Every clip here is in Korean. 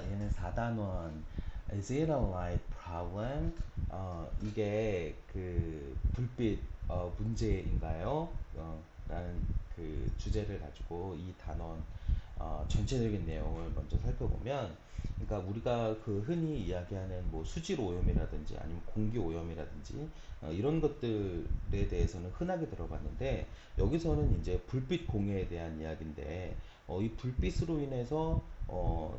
자, 얘는 4단원. Is it a light problem? 어, 이게 그 불빛 어, 문제인가요? 어, 라는 그 주제를 가지고 이 단원 어, 전체적인 내용을 먼저 살펴보면 그러니까 우리가 그 흔히 이야기하는 뭐 수질 오염이라든지 아니면 공기 오염이라든지 어, 이런 것들에 대해서는 흔하게 들어봤는데 여기서는 이제 불빛 공해에 대한 이야기인데 어, 이 불빛으로 인해서 어,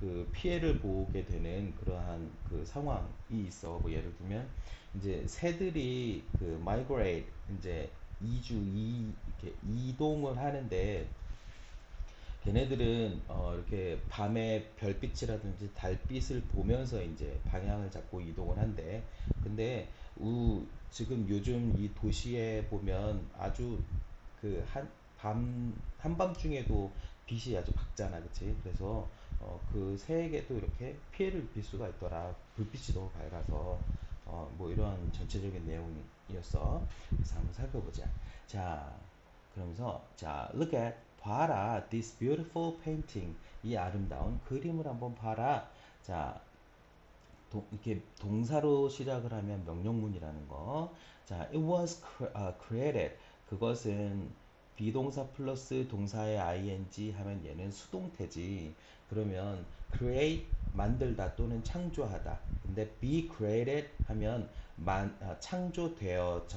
그 피해를 보게 되는 그러한 그 상황이 있어. 뭐 예를 들면 이제 새들이 그 migrate 이제 이주 이 이렇게 이동을 하는데 걔네들은 어 이렇게 밤에 별빛이라든지 달빛을 보면서 이제 방향을 잡고 이동을 한대. 근데 우 지금 요즘 이 도시에 보면 아주 그 한 밤 한밤중에도 빛이 아주 밝잖아, 그치? 그래서 어 그 새에게도 이렇게 피해를 입힐 수가 있더라. 불빛이 너무 밝아서 어 뭐 이런 전체적인 내용이었어. 그래서 한번 살펴보자. 자, 그러면서 자, look at 봐라 this beautiful painting 이 아름다운 그림을 한번 봐라. 자, 동, 이렇게 동사로 시작을 하면 명령문이라는 거. 자, it was uh, created. 그것은 비동사 플러스 동사의 ing 하면 얘는 수동태지. 그러면 create 만들다 또는 창조하다. 근데 be created 하면 만, 아, 창조되어진다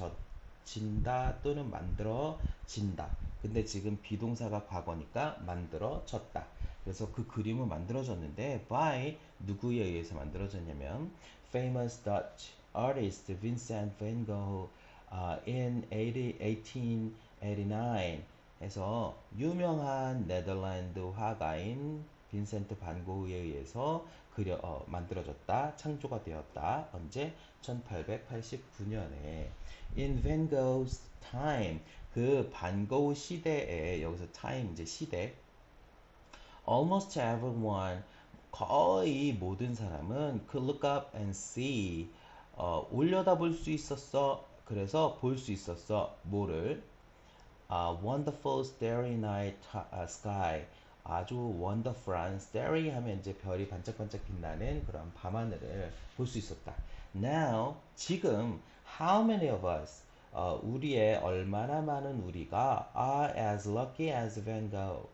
또는 만들어진다. 근데 지금 비동사가 과거니까 만들어졌다. 그래서 그 그림은 만들어졌는데 by 누구에 의해서 만들어졌냐면 famous Dutch artist Vincent van Gogh uh, in 80, 1889 해서 유명한 네덜란드 화가인 빈센트 반 고흐에 의해서 그려 어, 만들어졌다 창조가 되었다 언제? 1889년에. In Van Gogh's time 그 반 고흐 시대에 여기서 time 이제 시대 almost everyone 거의 모든 사람은 could look up and see 어, 올려다볼 수 있었어 그래서 볼 수 있었어 뭐를 아, wonderful starry night uh, sky 아주 wonderful한 starry 하면 이제 별이 반짝반짝 빛나는 그런 밤하늘을 볼 수 있었다. Now 지금 how many of us 어, 우리의 얼마나 많은 우리가 are as lucky as Van Gogh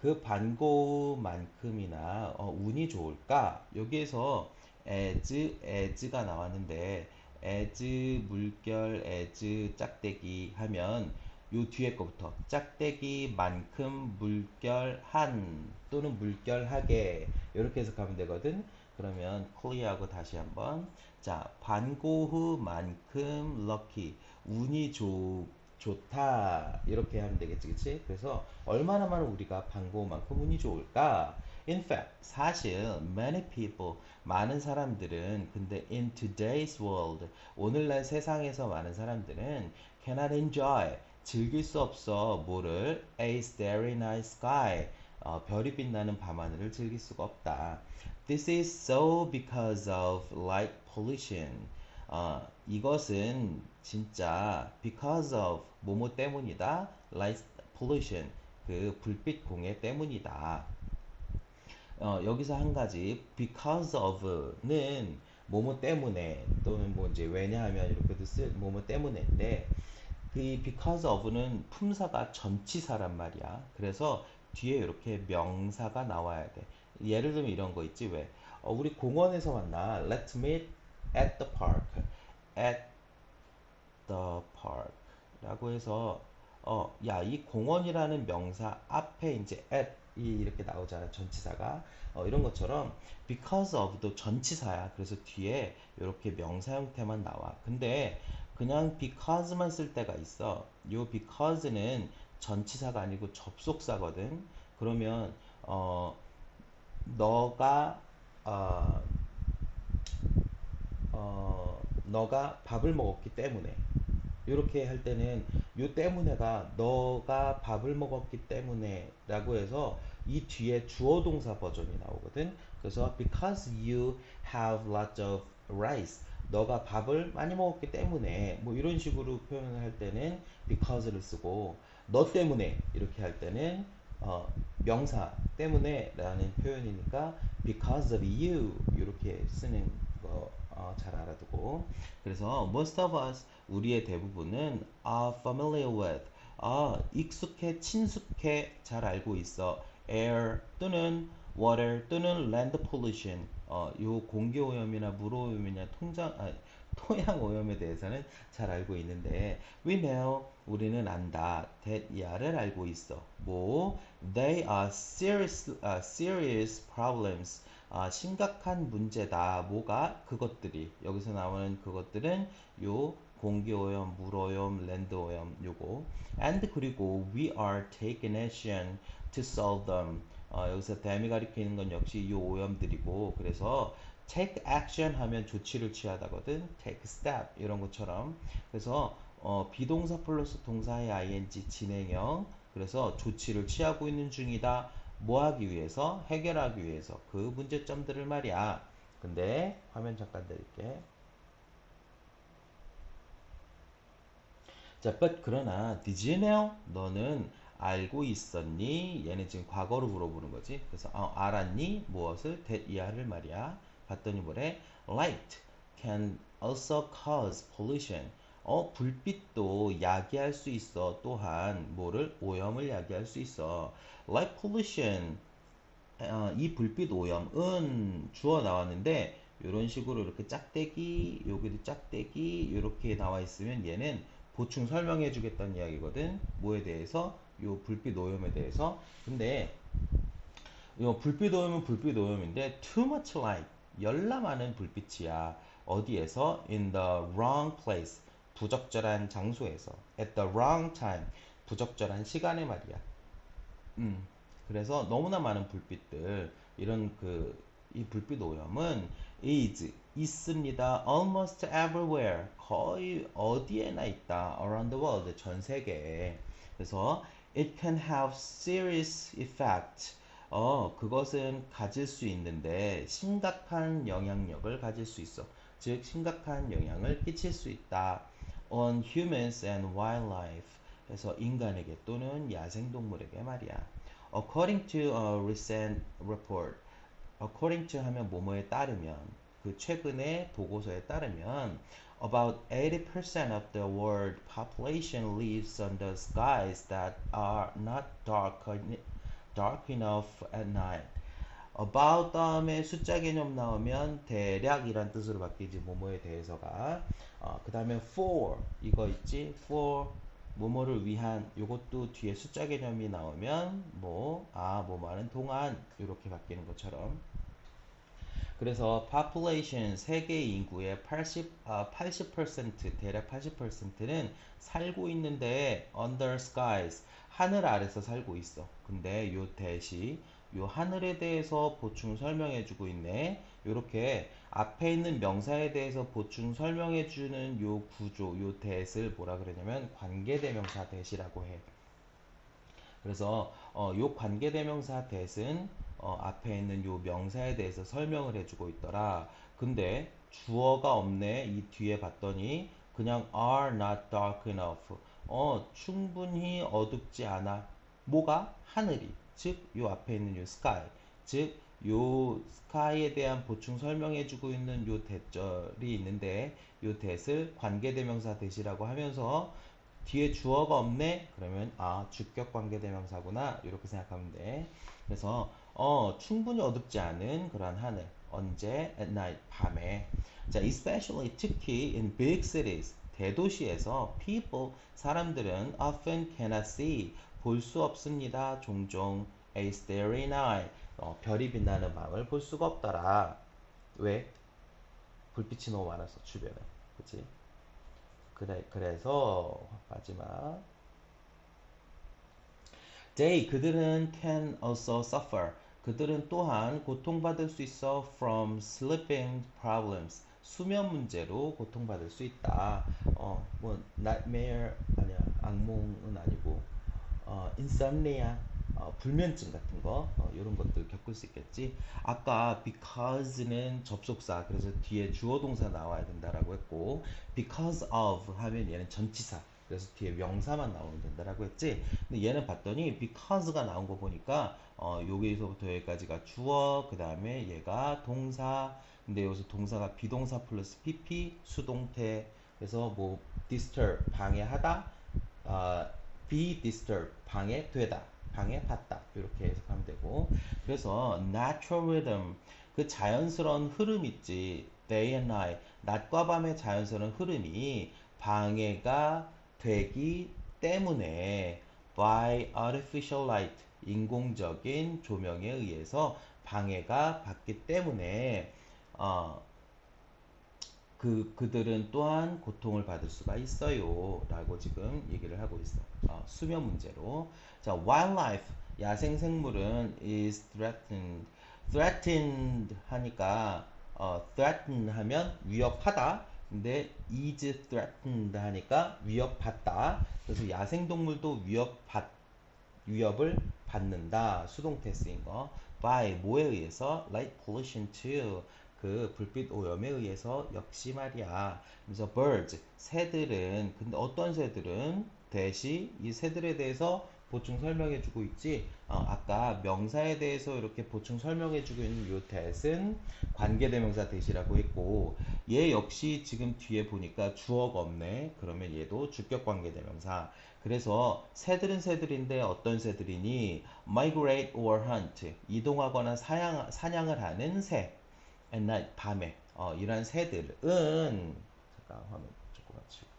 그 반고만큼이나 어, 운이 좋을까? 여기에서 as, as가 나왔는데 as 물결, as 짝대기 하면 요 뒤에 거부터 짝대기만큼 물결한 또는 물결하게 이렇게 해석하면 되거든. 그러면 클리어하고 다시 한번 자 반고흐만큼 lucky 운이 좋 좋다 이렇게 하면 되겠지 그치? 그래서 얼마나 많은 우리가 반고흐만큼 운이 좋을까? In fact, 사실 many people 많은 사람들은 근데 in today's world 오늘날 세상에서 많은 사람들은 cannot enjoy 즐길 수 없어 뭐를 a starry night sky 어, 별이 빛나는 밤하늘을 즐길 수가 없다. This is so because of light pollution. 어, 이것은 진짜 because of 뭐뭐 때문이다. light pollution 그 불빛 공해 때문이다. 어, 여기서 한 가지 because of는 뭐뭐 때문에 또는 뭐 이제 왜냐하면 이렇게도 쓸 뭐뭐 때문에인데 그 because of는 품사가 전치사란 말이야. 그래서 뒤에 이렇게 명사가 나와야 돼. 예를 들면 이런 거 있지 왜? 어, 우리 공원에서 만나. Let's meet at the park. At the park. 라고 해서 어, 야, 이 공원이라는 명사 앞에 이제 at 이 이렇게 나오잖아. 전치사가. 어, 이런 것처럼 because of도 전치사야. 그래서 뒤에 이렇게 명사 형태만 나와. 근데 그냥 because만 쓸 때가 있어. 요 because는 전치사가 아니고 접속사거든. 그러면 어 너가 어, 어 너가 밥을 먹었기 때문에 이렇게 할 때는 요 때문에가 너가 밥을 먹었기 때문에 라고 해서 이 뒤에 주어 동사 버전이 나오거든. 그래서 because you have lots of rice 너가 밥을 많이 먹었기 때문에 뭐 이런 식으로 표현을 할 때는 because를 쓰고 너 때문에 이렇게 할 때는 어, 명사 때문에 라는 표현이니까 because of you 이렇게 쓰는 거 어, 잘 알아두고. 그래서 most of us 우리의 대부분은 are familiar with 아, 익숙해 친숙해 잘 알고 있어. air 또는 water 또는 land pollution 어, 요 공기 오염이나 물 오염이나 통장 아, 토양 오염에 대해서는 잘 알고 있는데 we know 우리는 안다. That 야를 알고 있어. 뭐? They are serious uh, serious problems. 아, 심각한 문제다. 뭐가? 그것들이. 여기서 나오는 그것들은 요 공기 오염, 물 오염, 랜드 오염 요거. And 그리고 we are taking action to solve them 어, 여기서 댐이 가리키는 건 역시 이 오염들이고 그래서 take action 하면 조치를 취하다거든. take step 이런 것처럼. 그래서 어, 비동사 플러스 동사의 ing 진행형. 그래서 조치를 취하고 있는 중이다. 뭐 하기 위해서? 해결하기 위해서. 그 문제점들을 말이야. 근데 화면 잠깐 드릴게. 자, but 그러나 did you know? 너는 알고 있었니? 얘는 지금 과거로 물어보는 거지. 그래서 어, 알았니? 무엇을? that 이하를 말이야. 봤더니 뭐래? Light can also cause pollution. 어, 불빛도 야기할 수 있어. 또한 뭐를? 오염을 야기할 수 있어. Light pollution. 어, 이 불빛 오염은 주어 나왔는데 이런 식으로 이렇게 짝대기, 여기도 짝대기 이렇게 나와 있으면 얘는 보충 설명해 주겠다는 이야기거든. 뭐에 대해서? 요 불빛 오염에 대해서. 근데 요 불빛 오염은 불빛 오염인데 too much light 열나 많은 불빛이야. 어디에서? in the wrong place 부적절한 장소에서 at the wrong time 부적절한 시간에 말이야. 음. 그래서 너무나 많은 불빛들 이런 그 이 불빛 오염은 is 있습니다. almost everywhere 거의 어디에나 있다. around the world 전 세계에. 그래서 it can have serious effect. 어, 그것은 가질 수 있는데 심각한 영향력을 가질 수 있어. 즉 심각한 영향을 끼칠 수 있다. on humans and wildlife. 그래서 인간에게 또는 야생동물에게 말이야. According to a recent report, according to 하면 뭐뭐에 따르면 그 최근의 보고서에 따르면 about 80% of the world population lives under skies that are not dark, dark enough at night. about 다음에 숫자 개념 나오면 대략이란 뜻으로 바뀌지 뭐뭐에 대해서가 어, 그 다음에 for 이거 있지 for 뭐뭐를 위한 요것도 뒤에 숫자 개념이 나오면 뭐아 뭐뭐하는 동안 이렇게 바뀌는 것처럼 그래서 population 세계 인구의 80 아, 80% 대략 80%는 살고 있는데 under skies 하늘 아래서 살고 있어. 근데 요 대시 요 하늘에 대해서 보충 설명해 주고 있네. 요렇게 앞에 있는 명사에 대해서 보충 설명해 주는 요 구조, 요 대를 뭐라 그러냐면 관계대명사 대시라고 해. 그래서 어, 요 관계대명사 대은 어, 앞에 있는 요 명사에 대해서 설명을 해주고 있더라. 근데 주어가 없네. 이 뒤에 봤더니 그냥 are not dark enough. 어, 충분히 어둡지 않아. 뭐가? 하늘이. 즉, 요 앞에 있는 요 sky. 즉, 요 sky에 대한 보충 설명해 주고 있는 요 대절이 있는데, 요 대을 관계대명사 대시라고 하면서 뒤에 주어가 없네? 그러면, 아, 주격 관계대명사구나. 이렇게 생각하면 돼. 그래서, 어, 충분히 어둡지 않은 그러한 하늘. 언제? At night. 밤에. 자, especially 특히 in big cities. 대도시에서 people 사람들은 often cannot see 볼 수 없습니다. 종종 a starry night 어, 별이 빛나는 밤을 볼 수가 없더라. 왜? 불빛이 너무 많아서 주변에. 그치? 그래, 그래서 마지막 they 그들은 can also suffer 그들은 또한 고통받을 수 있어 from sleeping problems 수면 문제로 고통받을 수 있다. 어, 뭐 nightmare 아니야 악몽은 아니고 어, insomnia 어, 불면증 같은 거 어, 이런 것들 겪을 수 있겠지. 아까 because는 접속사 그래서 뒤에 주어 동사 나와야 된다라고 했고 because of 하면 얘는 전치사 그래서 뒤에 명사만 나오면 된다라고 했지. 근데 얘는 봤더니 because가 나온 거 보니까 어, 여기서부터 여기까지가 주어, 그 다음에 얘가 동사. 근데 여기서 동사가 비동사 플러스 pp 수동태. 그래서 뭐 disturb 방해하다, 어, be disturbed 방해되다, 방해받다 이렇게 해석하면 되고. 그래서 natural rhythm 그 자연스러운 흐름 있지. day and night 낮과 밤의 자연스러운 흐름이 방해가 되기 때문에 by artificial light 인공적인 조명에 의해서 방해가 받기 때문에 어, 그 그들은 또한 고통을 받을 수가 있어요라고 지금 얘기를 하고 있어. 어, 수면 문제로. 자, wildlife 야생 생물은 is threatened. threatened 하니까 어, threaten 하면 위협하다. 근데 is threatened 하니까 위협받다. 그래서 야생동물도 위협받, 위협을 받는다. 수동태 쓰인 거. by 뭐에 의해서? light pollution too. 그 불빛 오염에 의해서 역시 말이야. 그래서 birds 새들은 근데 어떤 새들은 대시 이 새들에 대해서 보충 설명해 주고 있지. 어, 아까 명사에 대해서 이렇게 보충 설명해 주고 있는 요 대신 관계대명사 대시라고 했고 얘 역시 지금 뒤에 보니까 주어가 없네. 그러면 얘도 주격 관계대명사. 그래서 새들은 새들인데 어떤 새들이니 migrate or hunt 이동하거나 사양, 사냥을 하는 새. at night 밤에 어, 이러한 새들은 잠깐 화면 조금만 치울게.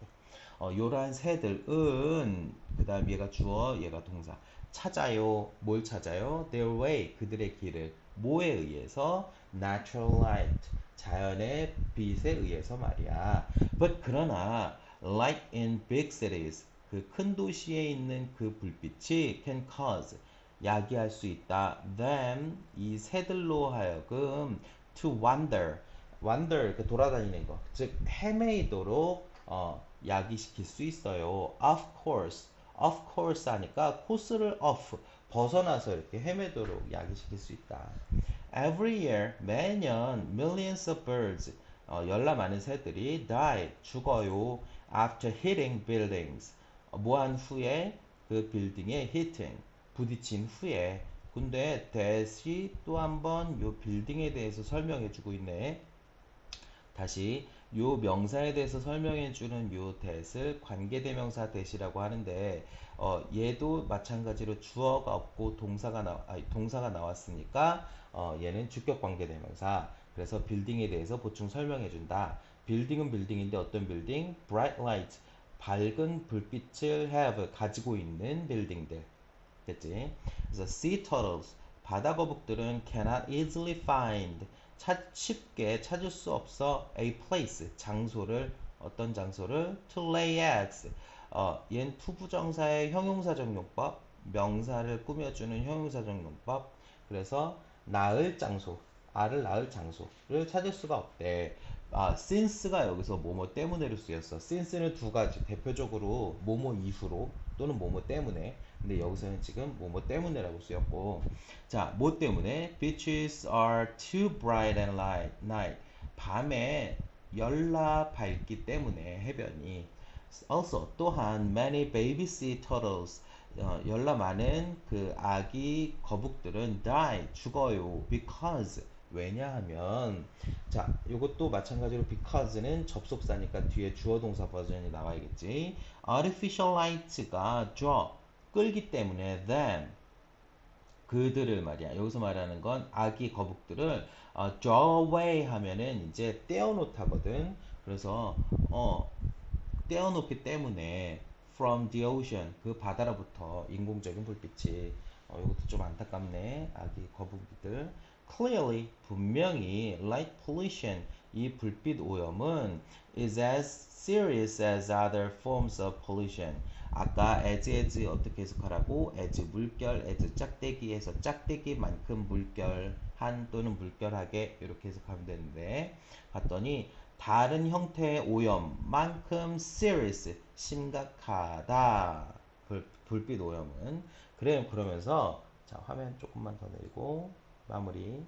어, 이러한 새들은 그 다음 얘가 주어 얘가 동사. 찾아요. 뭘 찾아요? Their way 그들의 길을. 뭐에 의해서? Natural light 자연의 빛에 의해서 말이야. But 그러나 like in big cities 그 큰 도시에 있는 그 불빛이 can cause 야기할 수 있다. Them 이 새들로 하여금 to wander. Wander 그 돌아다니는 거. 즉 헤매이도록 어, 야기시킬 수 있어요. Of course. Of course 하니까 코스를 off 벗어나서 이렇게 헤매도록 야기시킬 수 있다. Every year 매년 millions of birds 어, 열나 많은 새들이 die 죽어요. After hitting buildings. 어, 뭐한 후에 그 빌딩에 hitting 부딪힌 후에. 근데 대시 또 한번 요 빌딩에 대해서 설명해 주고 있네. 다시 요 명사에 대해서 설명해 주는 요 대를 관계대명사 대시라고 하는데 어, 얘도 마찬가지로 주어가 없고 동사가 나 아니, 동사가 나왔으니까 어, 얘는 주격 관계대명사. 그래서 빌딩에 대해서 보충 설명해 준다. 빌딩은 빌딩인데 어떤 빌딩? bright light 밝은 불빛을 have 가지고 있는 빌딩들. 됐지? 그래서 sea turtles 바다 거북들은 cannot easily find 찾, 쉽게 찾을 수 없어 a place 장소를 어떤 장소를 to lay eggs 어, 얜 투부정사의 형용사적 용법 명사를 꾸며주는 형용사적 용법 그래서 낳을 장소 알을 낳을 장소를 찾을 수가 없대 아, since가 여기서 뭐뭐 때문에로 쓰였어. since는 두 가지. 대표적으로 뭐뭐 이후로 또는 뭐뭐 때문에. 근데 여기서는 지금 뭐 뭐 때문에라고 쓰였고. 자, 뭐 때문에? Beaches are too bright and light, night. 밤에 열나 밝기 때문에 해변이. Also, 또한 many baby sea turtles. 어, 열나 많은 그 아기 거북들은 die, 죽어요. Because 왜냐하면 자 이것도 마찬가지로 because는 접속사니까 뒤에 주어 동사 버전이 나와야겠지 artificial light가 draw 끌기 때문에 them 그들을 말이야. 여기서 말하는 건 아기 거북들을 어, draw away 하면은 이제 떼어놓다거든. 그래서 어 떼어놓기 때문에 from the ocean 그 바다로부터 인공적인 불빛이 어, 이것도 좀 안타깝네. 아기 거북이들. Clearly 분명히 light pollution 이 불빛 오염은 is as serious as other forms of pollution. 아까 as as 어떻게 해석하라고? as 물결, as 짝대기에서 짝대기만큼 물결한 또는 물결하게 이렇게 해석하면 되는데 봤더니 다른 형태의 오염만큼 serious 심각하다. 불, 불빛 오염은 그래 그러면서 자 화면 조금만 더 내리고 마무리.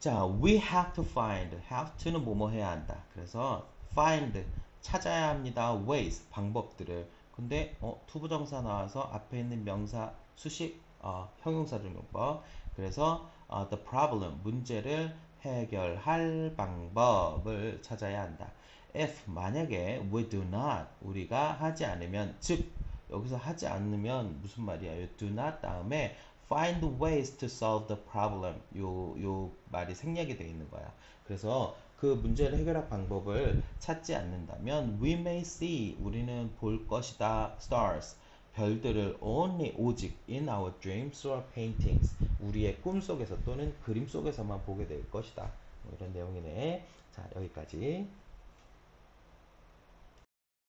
자, we have to find. have to는 뭐뭐 해야 한다. 그래서 find 찾아야 합니다. ways 방법들을. 근데 어, 투부정사 나와서 앞에 있는 명사 수식 어, 형용사적용법. 그래서 어, the problem 문제를 해결할 방법을 찾아야 한다. if 만약에 we do not 우리가 하지 않으면 즉 여기서 하지 않으면 무슨 말이야? 이 do not 다음에 find ways to solve the problem 요, 요 말이 생략이 되어 있는 거야. 그래서 그 문제를 해결할 방법을 찾지 않는다면 we may see 우리는 볼 것이다 stars 별들을 only 오직 in our dreams or paintings 우리의 꿈 속에서 또는 그림 속에서만 보게 될 것이다. 뭐 이런 내용이네. 자 여기까지.